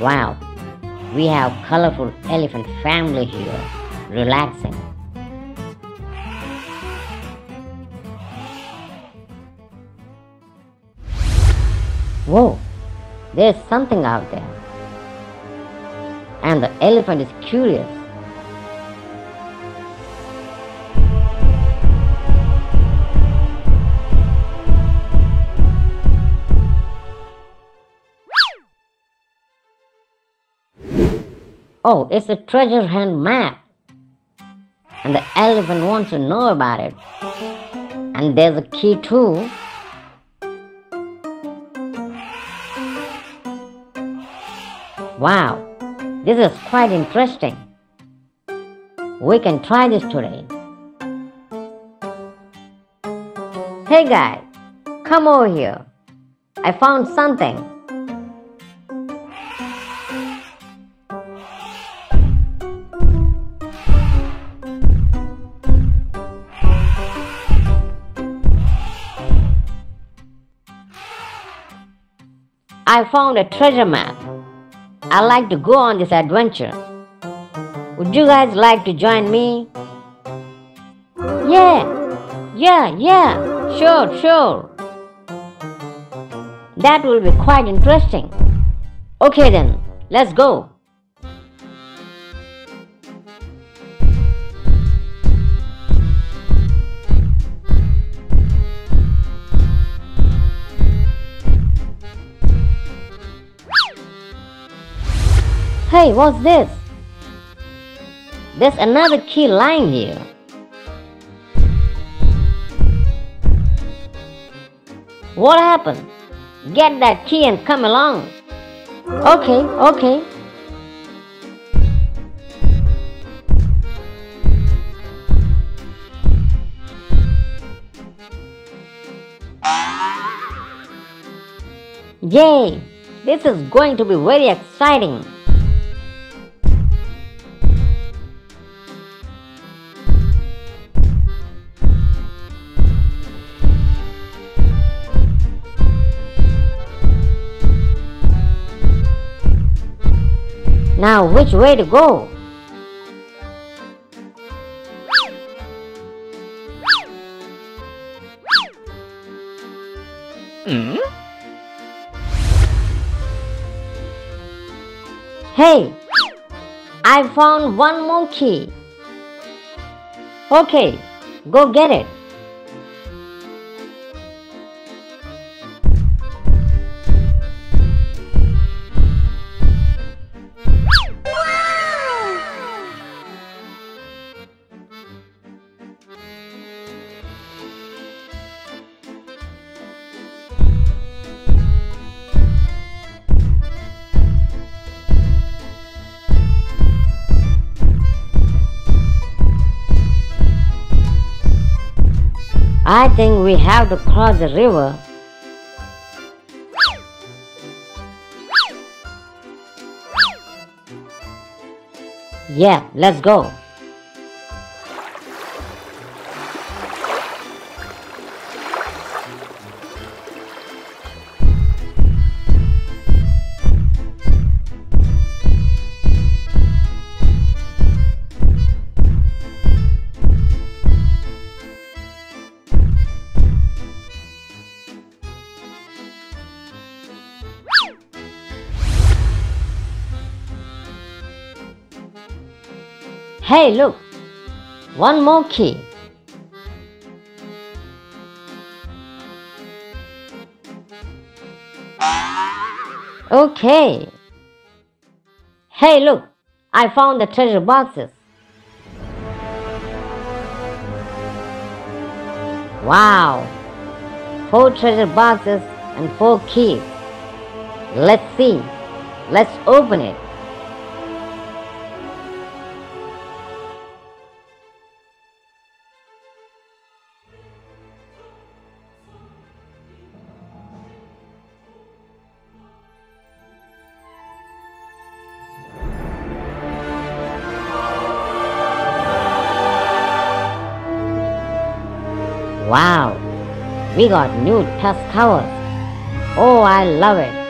Wow, we have colorful elephant family here, relaxing. Whoa, there's something out there. And the elephant is curious. Oh, it's a treasure hunt map. And the elephant wants to know about it. And there's a key too. Wow, this is quite interesting. We can try this today. Hey guys, come over here. I found something. I found a treasure map. I'd like to go on this adventure. Would you guys like to join me? Yeah, yeah, yeah, sure, sure. That will be quite interesting. Okay then, let's go. Hey, what's this? There's another key lying here. What happened? Get that key and come along. Okay, okay. Yay! This is going to be very exciting. Now, which way to go? Hey, I found one more key. Okay, go get it. I think we have to cross the river. Yeah, let's go. Hey, look! One more key. Okay. Hey, look! I found the treasure boxes. Wow! Four treasure boxes and four keys. Let's see. Let's open it. Wow, we got new tusk covers. Oh, I love it.